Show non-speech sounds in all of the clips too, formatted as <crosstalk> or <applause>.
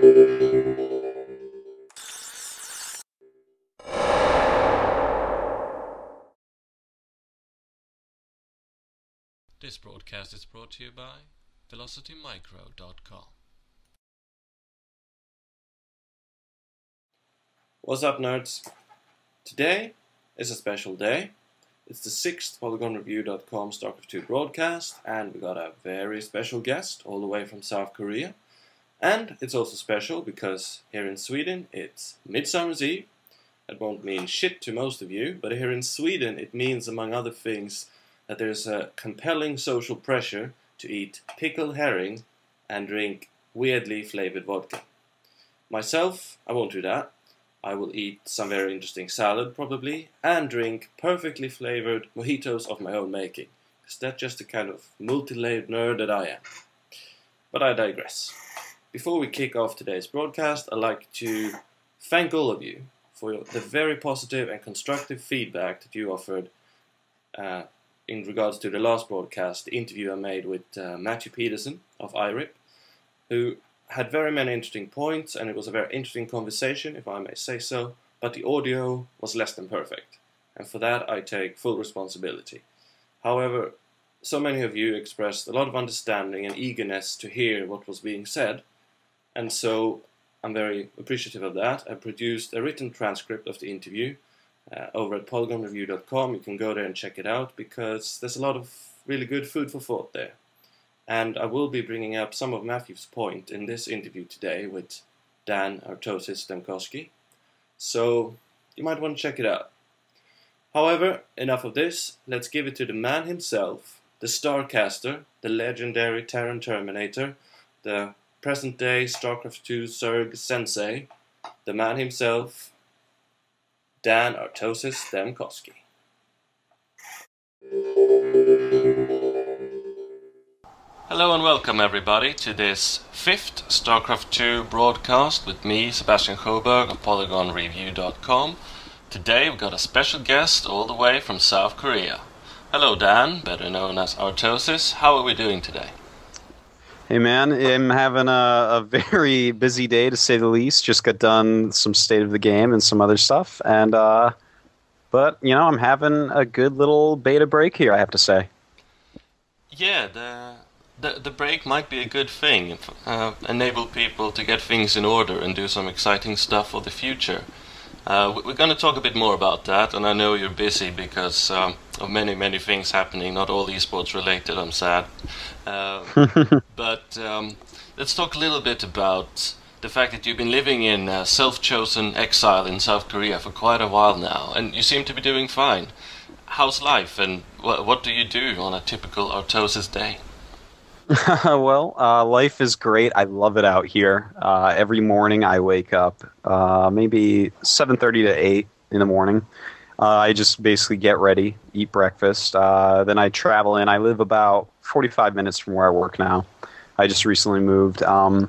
This broadcast is brought to you by VelocityMicro.com. What's up, nerds? Today is a special day. It's the sixth PolygonRevue.com StarCraft 2 broadcast, and we got a very special guest all the way from South Korea. And it's also special because here in Sweden it's Midsummer's Eve. That won't mean shit to most of you, but here in Sweden it means, among other things, that there's a compelling social pressure to eat pickled herring and drink weirdly flavored vodka. Myself, I won't do that. I will eat some very interesting salad, probably, and drink perfectly flavored mojitos of my own making. Because that's just the kind of multi-layered nerd that I am. But I digress. Before we kick off today's broadcast, I'd like to thank all of you for the very positive and constructive feedback that you offered uh, in regards to the last broadcast, the interview I made with uh, Matthew Peterson of IRIP, who had very many interesting points, and it was a very interesting conversation, if I may say so, but the audio was less than perfect, and for that I take full responsibility. However, so many of you expressed a lot of understanding and eagerness to hear what was being said, and so I'm very appreciative of that. I produced a written transcript of the interview uh, over at polygonrevue.com. You can go there and check it out because there's a lot of really good food for thought there. And I will be bringing up some of Matthew's point in this interview today with Dan Artosis Stemkoski. So you might want to check it out. However, enough of this. Let's give it to the man himself, the Starcaster, the legendary Terran Terminator, the present day StarCraft 2 Zerg Sensei, the man himself, Dan Artosis Stemkoski. Hello and welcome everybody to this fifth StarCraft 2 broadcast with me, Sebastian Sjöberg of PolygonRevue.com. Today we've got a special guest all the way from South Korea. Hello Dan, better known as Artosis. How are we doing today? Hey man, I'm having a, a very busy day to say the least. Just got done some state of the game and some other stuff, and uh, but you know I'm having a good little beta break here. I have to say. Yeah, the the, the break might be a good thing. Uh, enable people to get things in order and do some exciting stuff for the future. Uh, we're going to talk a bit more about that, and I know you're busy because um, of many, many things happening, not all esports related, I'm sad. Uh, <laughs> but um, let's talk a little bit about the fact that you've been living in uh, self chosen exile in South Korea for quite a while now, and you seem to be doing fine. How's life, and wh- what do you do on a typical Artosis day? <laughs> well, uh, life is great. I love it out here. Uh, every morning I wake up, uh, maybe seven thirty to eight in the morning. Uh, I just basically get ready, eat breakfast. Uh, then I travel in. I live about forty-five minutes from where I work now. I just recently moved, um,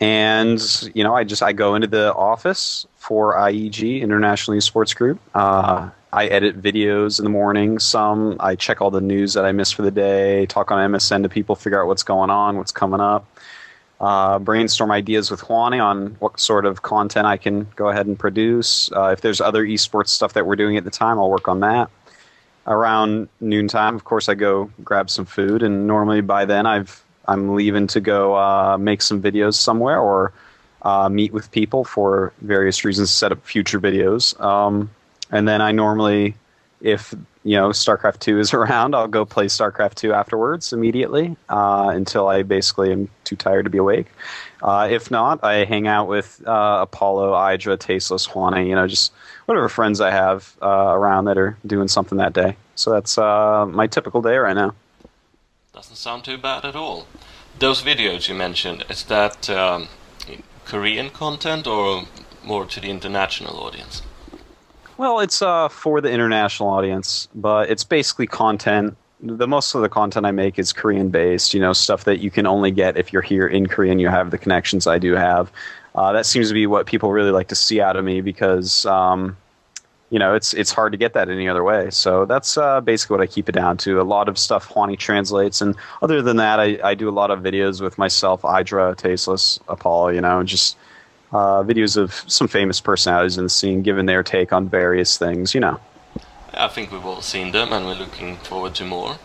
and you know, I just I go into the office for IEG International Esports Group. Uh, I edit videos in the morning. Some I check all the news that I missed for the day, talk on MSN to people, figure out what's going on, what's coming up, uh, brainstorm ideas with Juani on what sort of content I can go ahead and produce. Uh, if there's other esports stuff that we're doing at the time, I'll work on that. Around noontime, of course, I go grab some food, and normally by then I've I'm leaving to go uh, make some videos somewhere or uh, meet with people for various reasons, to set up future videos. Um, and then I normally, if you know StarCraft Two is <laughs> around, I'll go play StarCraft Two afterwards immediately uh, until I basically am too tired to be awake. Uh, if not, I hang out with uh, Apollo, Idra, Tasteless, Juani, you know, just whatever friends I have uh, around that are doing something that day. So that's uh, my typical day right now. Doesn't sound too bad at all. Those videos you mentioned, is that um, Korean content or more to the international audience? Well, it's uh, for the international audience, but it's basically content. The most of the content I make is Korean based, you know, stuff that you can only get if you're here in Korea and you have the connections I do have. Uh, that seems to be what people really like to see out of me because, um, you know, it's it's hard to get that any other way. So that's uh, basically what I keep it down to. A lot of stuff Hwani translates, and other than that, I, I do a lot of videos with myself, Idra, Tasteless, Apollo. You know, just uh, videos of some famous personalities in the scene, giving their take on various things. You know. I think we've all seen them, and we're looking forward to more.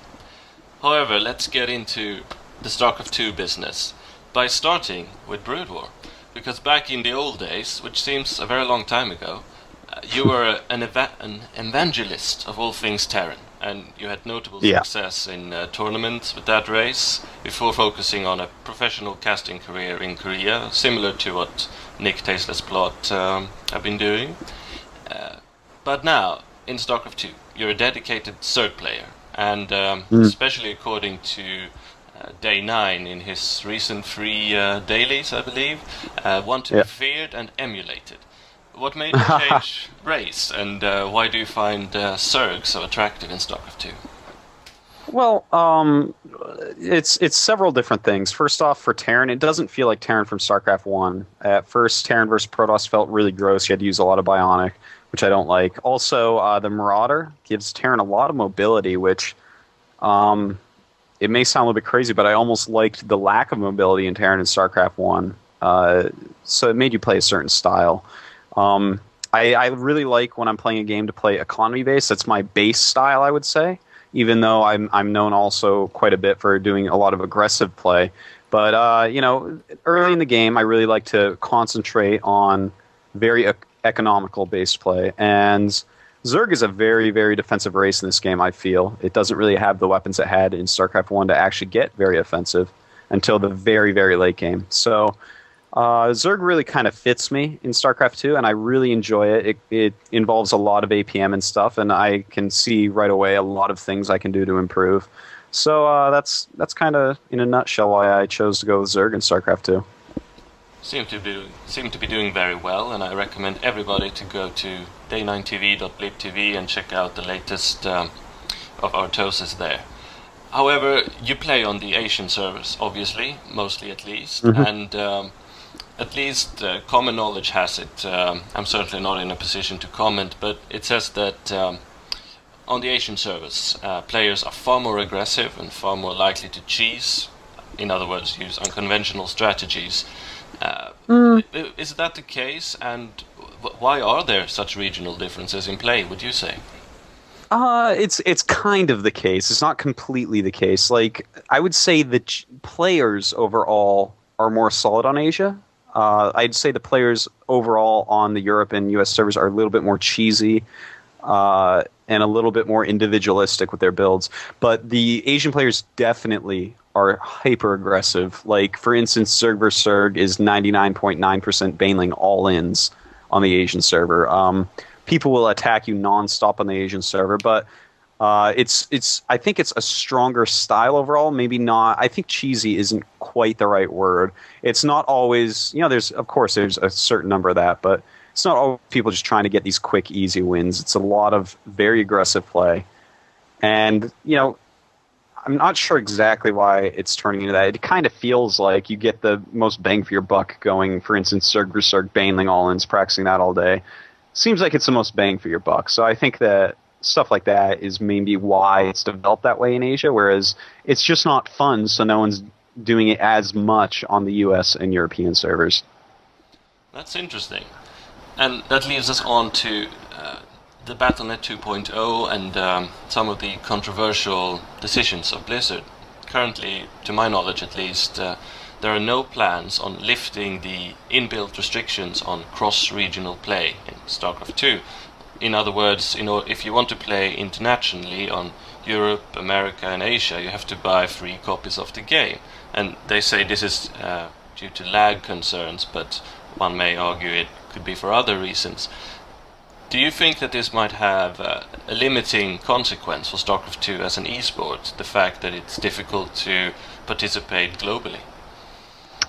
However, let's get into the StarCraft 2 business by starting with Brood War. Because back in the old days, which seems a very long time ago, uh, you were an, eva- an evangelist of all things Terran, and you had notable Yeah. success in uh, tournaments with that race before focusing on a professional casting career in Korea, similar to what Nick Tasteless Plott um, have been doing. Uh, but now, in StarCraft 2, you're a dedicated Zerg player, and um, especially according to uh, Day 9 in his recent three uh, dailies, I believe, uh, want to Yeah. be feared and emulated. What made <laughs> you change race, and uh, why do you find uh, Zerg so attractive in StarCraft 2? Well, um, it's it's several different things. First off, for Terran, it doesn't feel like Terran from StarCraft One. At first, Terran versus Protoss felt really gross. You had to use a lot of Bionic, which I don't like. Also, uh, the Marauder gives Terran a lot of mobility, which um, it may sound a little bit crazy, but I almost liked the lack of mobility in Terran in StarCraft One. Uh, so it made you play a certain style. Um, I, I really like when I'm playing a game to play economy based. That's my base style, I would say. Even though I'm I'm known also quite a bit for doing a lot of aggressive play, but uh, you know, early in the game, I really like to concentrate on very ec- economical based play. And Zerg is a very very defensive race in this game. I feel it doesn't really have the weapons it had in StarCraft One to actually get very offensive until the very very late game. So uh, Zerg really kind of fits me in StarCraft 2, and I really enjoy it. it. It involves a lot of APM and stuff, and I can see right away a lot of things I can do to improve. So uh, that's that's kind of in a nutshell why I chose to go with Zerg in StarCraft 2. Seem to be seem to be doing very well, and I recommend everybody to go to day9tv.blip.tv and check out the latest um, of Artosis there. However, you play on the Asian servers, obviously, mostly at least, and um, at least uh, common knowledge has it. Um, I'm certainly not in a position to comment, but it says that um, on the Asian servers, uh, players are far more aggressive and far more likely to cheese. In other words, use unconventional strategies. Uh, i- Is that the case? And why are there such regional differences in play? Would you say? Uh, it's it's kind of the case. It's not completely the case. Like I would say the ch- players overall are more solid on Asia. Uh, I'd say the players overall on the Europe and U.S. servers are a little bit more cheesy uh, and a little bit more individualistic with their builds. But the Asian players definitely are hyper aggressive. Like for instance, Zerg vs Zerg is 99.9% Baneling all ins on the Asian server. Um, people will attack you nonstop on the Asian server, but uh, it's it's I think it's a stronger style overall. Maybe not. I think cheesy isn't quite the right word. It's not always you know. There's of course there's a certain number of that, but it's not all people just trying to get these quick easy wins. It's a lot of very aggressive play, and you know. I'm not sure exactly why it's turning into that. It kind of feels like you get the most bang for your buck going, for instance, vs. Zerg Baneling all ins, practicing that all day seems like it's the most bang for your buck. So I think that stuff like that is maybe why it's developed that way in Asia, whereas it's just not fun, so no one's doing it as much on the US and European servers. That's interesting. And that leads us on to uh, the Battle.net 2.0 and um, some of the controversial decisions of Blizzard. Currently, to my knowledge at least, uh, there are no plans on lifting the inbuilt restrictions on cross-regional play in StarCraft 2. In other words, you know, if you want to play internationally on Europe, America, and Asia, you have to buy free copies of the game. And they say this is uh, due to lag concerns, but one may argue it could be for other reasons. Do you think that this might have uh, a limiting consequence for StarCraft 2 as an esport? The fact that it's difficult to participate globally?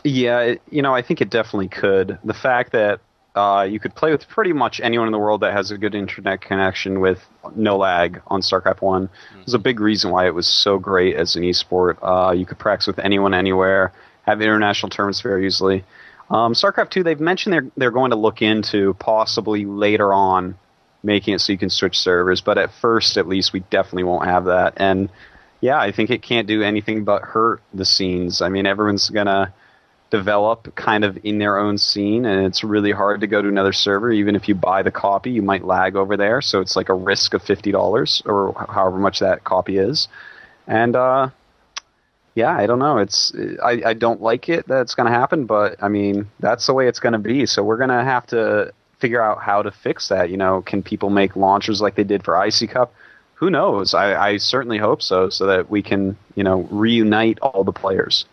Yeah, it, you know, I think it definitely could. The fact that uh, you could play with pretty much anyone in the world that has a good internet connection with no lag on StarCraft One is a big reason why it was so great as an esport. Uh, you could practice with anyone, anywhere, have international tournaments very easily. Um, StarCraft Two, they've mentioned they're they're going to look into possibly later on making it so you can switch servers. But at first, at least, we definitely won't have that. And yeah, I think it can't do anything but hurt the scenes. I mean, everyone's gonna develop kind of in their own scene, and it's really hard to go to another server. Even if you buy the copy, you might lag over there, so it's like a risk of fifty dollars or however much that copy is. And uh, yeah, I don't know. It's I, I don't like it that it's going to happen, but I mean that's the way it's going to be. So we're going to have to figure out how to fix that. You know, can people make launchers like they did for iCCup? Who knows? I, I certainly hope so, so that we can you know reunite all the players.